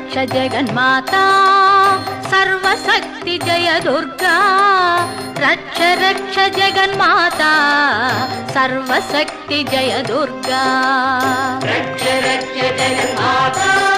रक्ष जगन्माता सर्वशक्ति जय दुर्गा रक्ष रक्ष जगन्माता सर्वशक्ति जय दुर्गा। रक्ष रक्ष जगन्माता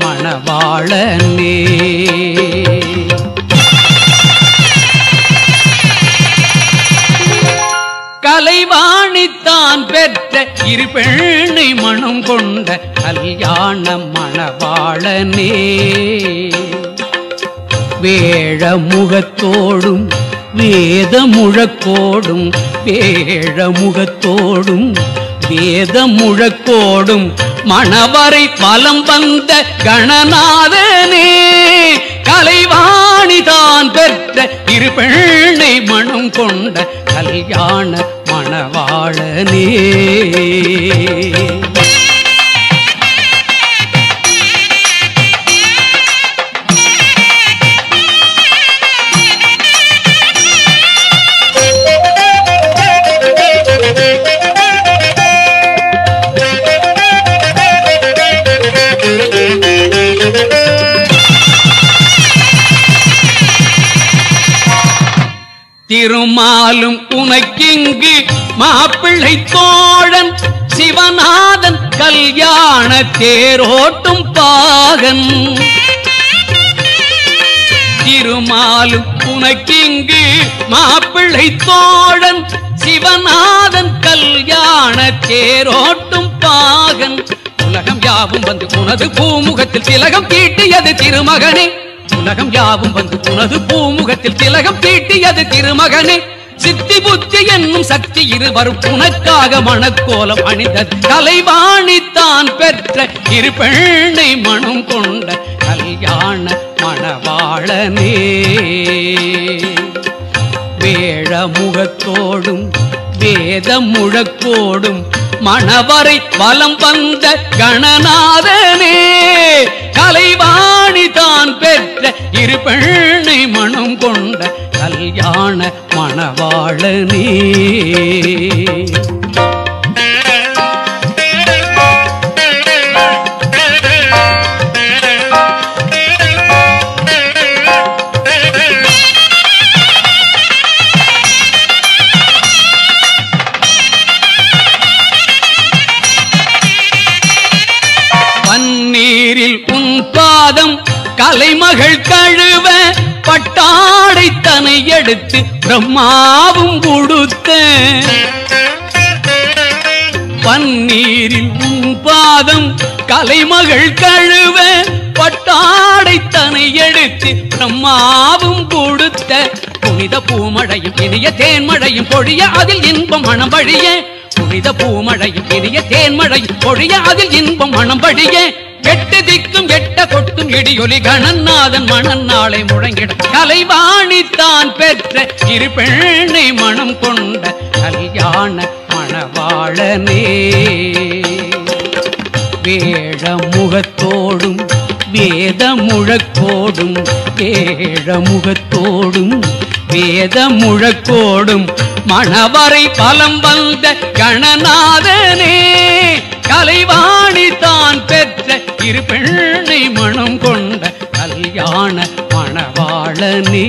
மணவாளனே கலைவாணித்தான் பெற்ற இரு பெண்ணை மனம் கொண்ட கல்யாண மணவாளனே வேழ முகத்தோடும் வேத முழக்கோடும் வேழ முகத்தோடும் வேத முழக்கோடும் மணவரை பலம் வந்த கணநாதனே கலைவாணி தான் பெற்ற இரு பெண்ணை மனம் கொண்ட கல்யாண மணவாளனே. திருமாலும் உனக்கிங்கு மாப்பிள்ளை தோழன் சிவநாதன் கல்யாண தேரோட்டும் பாகன். திருமாலும் உனக்கிங்கு மாப்பிள்ளை தோழன் சிவநாதன் கல்யாண தேரோட்டும் பாகன். உலகம் யாவும் வந்து உனது பூமுகத்தில் திலகம் தீட்டியது திருமகனே. உலகம் யாவும் வந்து உனது பூமுகத்தில் திலகம் தீட்டியது திருமகனே. சித்தி புத்தி என்னும் சக்தி இருவரும் உனக்காக மணக்கோலம் அணிந்தது. கலைவாணித்தான் பெற்ற இரு பெண்ணை மனம் கொண்ட கல்யாண மணவாளனே. வேழ முகத்தோடும் வேத முழக்கோடும் மணவரை வலம் வந்த கணநாதனே. கலைவாணி தான் பெற்ற இரு பெண்ணை மனம் கொண்ட கல்யாண மணவாளனே. பாதம் கலைமகள் கழுவ பட்டாடை தனை எடுத்து பிரம்மாவும் கொடுத்த. பன்னீரில் உன் பாதம் கலைமகள் கழுவ பட்டாடை தனை எடுத்து பிரம்மாவும் கொடுத்த. புனித பூமழையும் இனிய தேன்மழையும் பொழிய அதில் இன்பம் மனம் வழிய. புனித பூமழையும் இனிய தேன்மழையும் பொழிய அதில் இன்பம் மனம் வழிய. எட்டு திக்கும் எட்டு கொட்டும் இடியொலி கணநாதன் மணன் நாளை முழங்கிட. கலைவாணித்தான் பெற்ற இரு பெண்ணை மனம் கொண்ட கல்யாண மணவாளனே. வேழ முகத்தோடும் வேத முழக்கோடும் வேழ முகத்தோடும் வேத முழக்கோடும் மணவரை பலம் வந்த கணநாதனே. கலைவாணி தான் பெற்ற இரு பெண்ணை மனம் கொண்ட கல்யாண மணவாளனே.